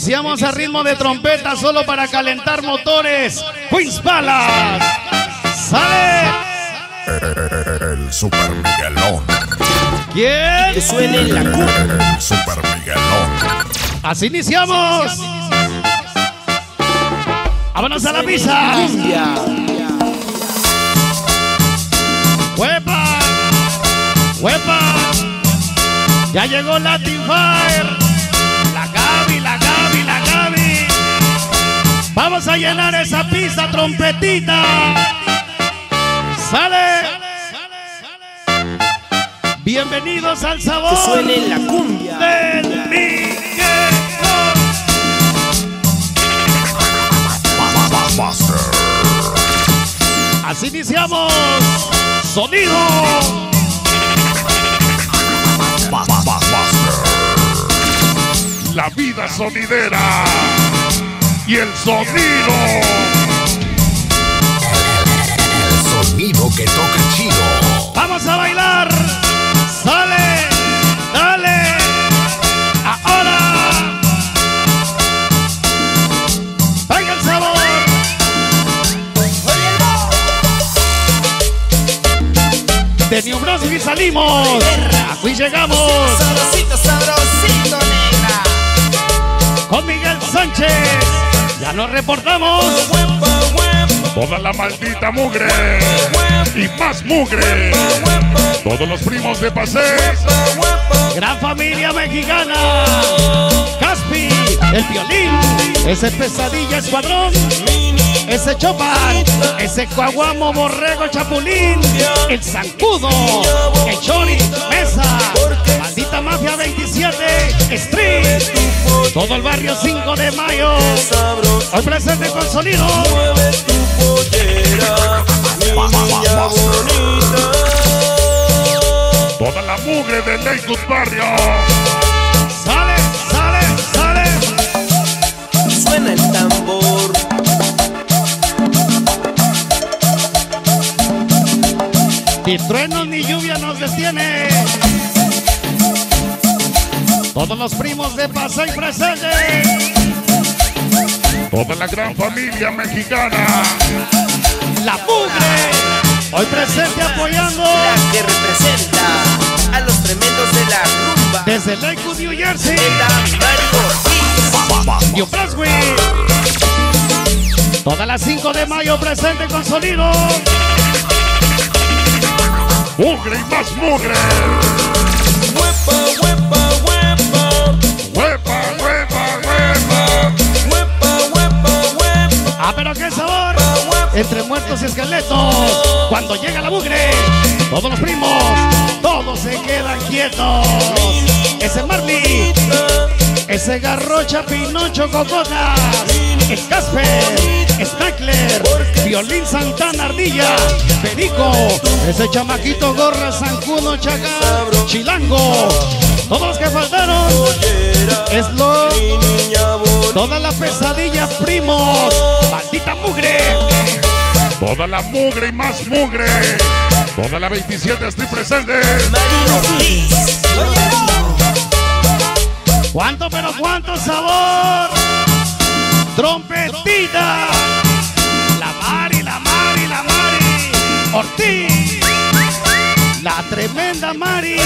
Iniciamos a ritmo de trompeta solo para calentar motores. Queens Palace. Sale. El Super Miguelón. ¿Quién? Que suene la cumbia. El Super Miguelón. Así iniciamos. Vámonos a la pista. Cumbia. ¡Huepa! ¡Huepa! Ya llegó Latin Fire. Vamos a llenar esa pista, trompetita. ¡Sale! Bienvenidos al Que sabor suene la cumbia. del Miguelón. Master. Así iniciamos. Sonido. Master. la vida sonidera y el sonido. El sonido que toca chido. Vamos a bailar. Sale. Dale. Ahora. Venga el sabor. De New Brunswick salimos. Aquí llegamos Sabrosito, sabrosito, negra. con Miguel Sánchez. Ya nos reportamos. Toda la maldita mugre. Y más mugre. Todos los primos de Pasé, Gran familia mexicana. Caspi, el violín, ese pesadilla escuadrón, ese chopan, ese coaguamo borrego chapulín, el zancudo, el chori, mesa, mafia 27, street, todo el barrio 5 de mayo. Hoy presente con sonido. toda la mugre de Lakewood Barrio. Sale, sale, sale. Suena el tambor. Ni truenos ni lluvia nos detiene. Todos los primos de Pasay presentes. Toda la gran familia mexicana. La Mugre. Hoy presente apoyando La que representa a los tremendos de la rumba. desde Lakewood, New Jersey. Mario. New Brunswick. Todas las 5 de mayo presente con sonido. Mugre y más mugre. Huepa, huepa. Entre muertos y esqueletos. Cuando llega la mugre, todos los primos, todos se quedan quietos. Ese Marley, ese Garrocha, Pinocho, Cocotas, el Casper, Snackler, Violín Santana, Ardilla, Perico, ese chamaquito, Gorra, Zancudo, Chacal, Chilango. Todos los que faltaron es lo Todas las pesadillas, primos. Maldita mugre. Toda la mugre y más mugre. Toda la 27 estoy presente. ¿Cuánto, pero cuánto sabor? Trompetita. La Mari, la Mari, la Mari. Ortiz. La tremenda Mari.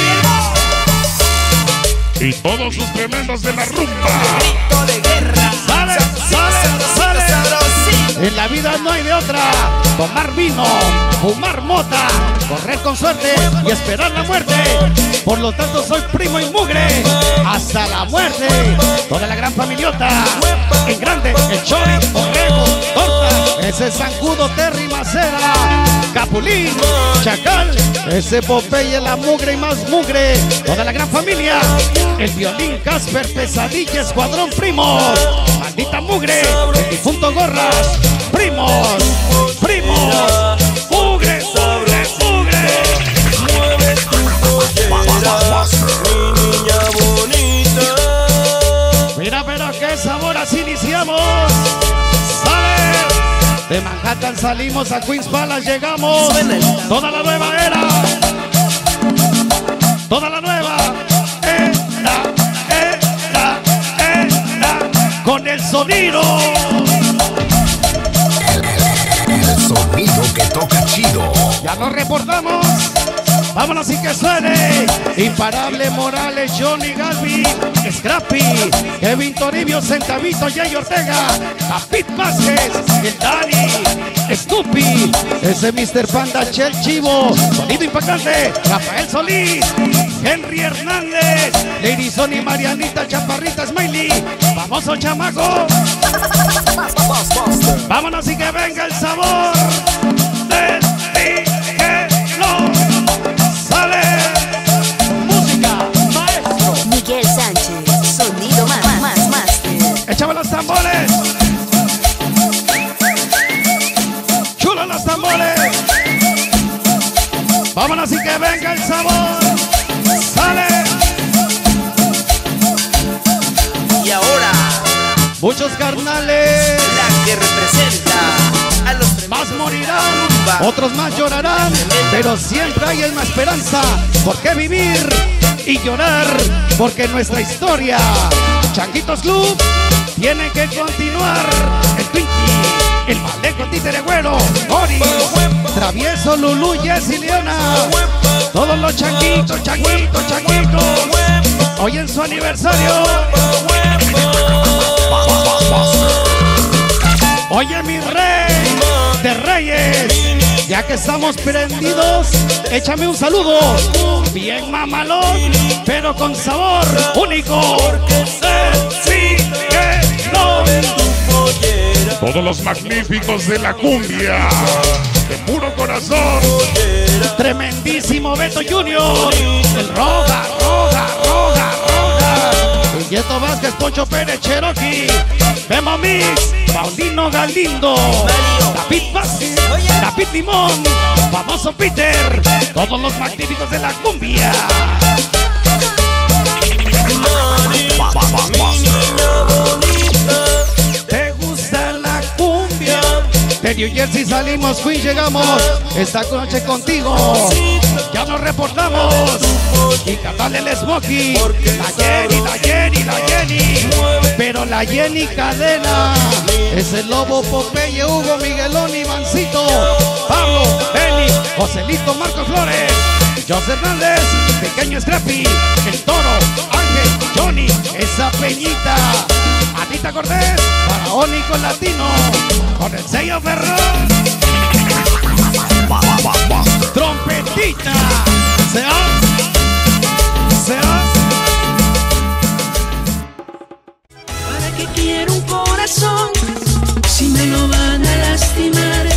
Y todos sus tremendos de la rumba. Grito de guerra. Sale, sale, sale. En la vida no hay de otra. Tomar vino, fumar mota, correr con suerte y esperar la muerte. Por lo tanto soy primo y mugre hasta la muerte. Toda la gran familiota. En grande, el chori, borrego, torta. Ese zancudo, Terry Macera. Capulín, Chacal, ese Popeye, la mugre y más mugre. Toda la gran familia. El violín, Casper, Pesadilla, Escuadrón Primos. Maldita mugre, el difunto Gorras. Primos, primos. Mugre, mugre, mugre. Mira, pero qué sabor, así iniciamos. Sale. De Manhattan salimos a Queens Palace, llegamos. Toda la nueva era. Toda la nueva el sonido. El sonido que toca chido. Ya nos reportamos. Vámonos y que suene. Imparable Morales, Johnny Galvi, Scrappy, Kevin Toribio, Centavito, Jay Ortega, David Vázquez, el Dani, Snoopy, ese Mr. Panda, Chel Chivo, Sonido Impactante, Rafael Solís, Henry Hernández, Lady Sony, Marianita, Chaparrita, Smiley, famoso chamaco. Vámonos y que venga el sabor Los tambores. Chulo los tambores. Vámonos y que venga el sabor. Sale. Y ahora, Muchos carnales. la que representa a los Más morirán, otros más llorarán, pero siempre hay una esperanza. ¿Por qué vivir y llorar? Porque nuestra historia, Changuitos Club, tiene que continuar. El Twinkie, el Maleco Títere Güero, Boris, Travieso, Lulú, Jessy, Leona. Todos los changuitos, changuitos, changuitos. Hoy en su aniversario. Oye mi rey de reyes, ya que estamos prendidos, échame un saludo. Bien mamalón, pero con sabor único. Sí, que no. Todos los magníficos de la cumbia. De puro corazón. Tremendísimo Beto Junior. El roja, roja, roja, roja. El Yeto Vázquez, Poncho Pérez, Cherokee. Memo Mix, Paulino Galindo. David Vázquez, David Limón. Famoso Peter. Todos los magníficos de la cumbia. New Jersey salimos, Queen llegamos. Esta noche contigo. Ya nos reportamos. Y cantarle el Smokey. La Jenny, la Jenny, la Jenny. Pero la Jenny Cadena. Es el lobo Popeye, Hugo, Miguelón, Ivancito. Pablo, Benny, Joselito, Marcos Flores. José Hernández, Pequeño Scrappy, El Toro, Ángel, Johnny, esa peñita. Anita Cortés, Faraónico Latino, con el sello Ferrón. Trompetita, se hace, se hace. ¿Para qué quiero un corazón si me lo van a lastimar?